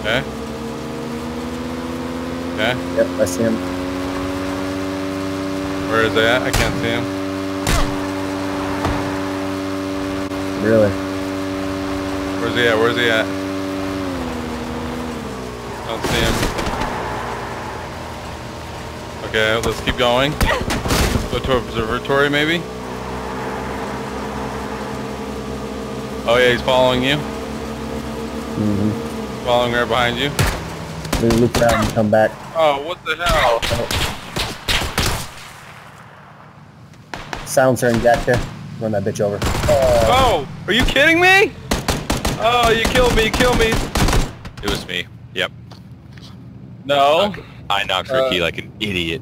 Okay. Okay. Yep, I see him. Where is he at? I can't see him. Really? Where's he at? Where's he at? I don't see him. Okay, let's keep going. Go to observatory, maybe? Oh yeah, he's following you. Mm-hmm. Following right behind you. We loop around and come back. Oh, what the hell? Silencer and Gatka. Run that bitch over. Oh, are you kidding me? Oh, you killed me, you killed me. It was me. Yep. No. I knocked Uh, Ricky like an idiot.